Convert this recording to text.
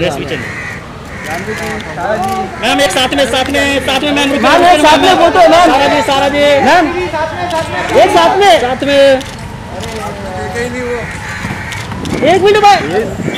Race भी चले ma'am एक साथ में साथ में साथ में मैम मैम एक साथ में फ़ोटो मैम सारा जी सारा जी। मैम एक साथ में। साथ में। एक मिनट भाई।